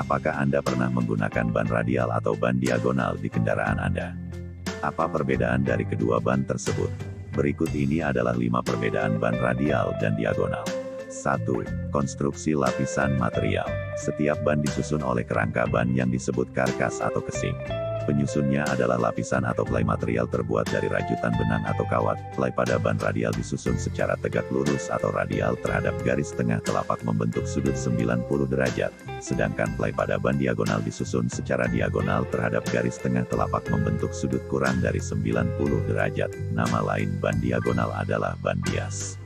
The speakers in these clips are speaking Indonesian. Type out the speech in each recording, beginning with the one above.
Apakah Anda pernah menggunakan ban radial atau ban diagonal di kendaraan Anda? Apa perbedaan dari kedua ban tersebut? Berikut ini adalah lima perbedaan ban radial dan diagonal. 1. Konstruksi lapisan material. Setiap ban disusun oleh kerangka ban yang disebut karkas atau kesing. Penyusunnya adalah lapisan atau play material terbuat dari rajutan benang atau kawat. Play pada ban radial disusun secara tegak lurus atau radial terhadap garis tengah telapak membentuk sudut 90 derajat. Sedangkan play pada ban diagonal disusun secara diagonal terhadap garis tengah telapak membentuk sudut kurang dari 90 derajat. Nama lain ban diagonal adalah ban bias.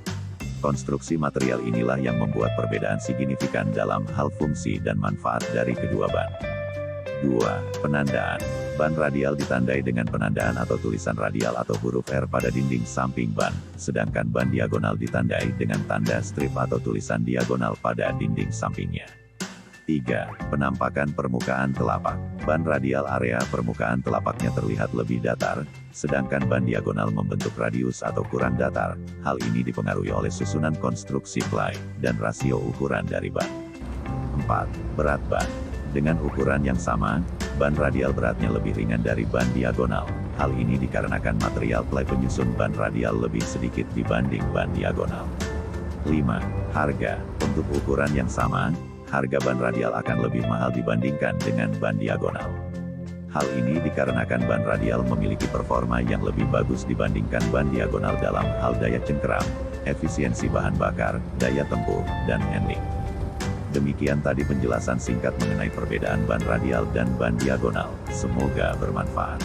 Konstruksi material inilah yang membuat perbedaan signifikan dalam hal fungsi dan manfaat dari kedua ban. 2. Penandaan. Ban radial ditandai dengan penandaan atau tulisan radial atau huruf R pada dinding samping ban, sedangkan ban diagonal ditandai dengan tanda strip atau tulisan diagonal pada dinding sampingnya. 3. Penampakan permukaan telapak. Ban radial area permukaan telapaknya terlihat lebih datar, sedangkan ban diagonal membentuk radius atau kurang datar. Hal ini dipengaruhi oleh susunan konstruksi ply dan rasio ukuran dari ban. 4. Berat ban. Dengan ukuran yang sama, ban radial beratnya lebih ringan dari ban diagonal. Hal ini dikarenakan material ply penyusun ban radial lebih sedikit dibanding ban diagonal. 5. Harga. Untuk ukuran yang sama, harga ban radial akan lebih mahal dibandingkan dengan ban diagonal. Hal ini dikarenakan ban radial memiliki performa yang lebih bagus dibandingkan ban diagonal dalam hal daya cengkeram, efisiensi bahan bakar, daya tempuh, dan handling. Demikian tadi penjelasan singkat mengenai perbedaan ban radial dan ban diagonal. Semoga bermanfaat.